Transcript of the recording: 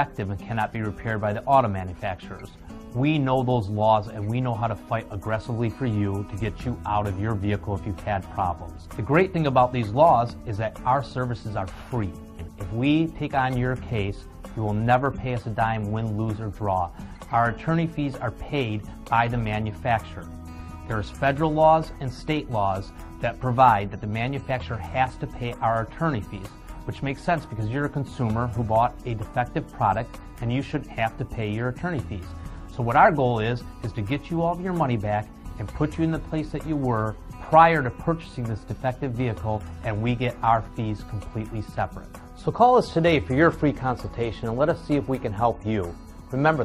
defective and cannot be repaired by the auto manufacturers. We know those laws and we know how to fight aggressively for you to get you out of your vehicle if you've had problems. The great thing about these laws is that our services are free. If we take on your case, you will never pay us a dime, win, lose, or draw. Our attorney fees are paid by the manufacturer. There's federal laws and state laws that provide that the manufacturer has to pay our attorney fees, which makes sense because you're a consumer who bought a defective product and you shouldn't have to pay your attorney fees. So what our goal is, is to get you all of your money back and put you in the place that you were prior to purchasing this defective vehicle and we get our fees completely separate. So call us today for your free consultation and let us see if we can help you. Remember,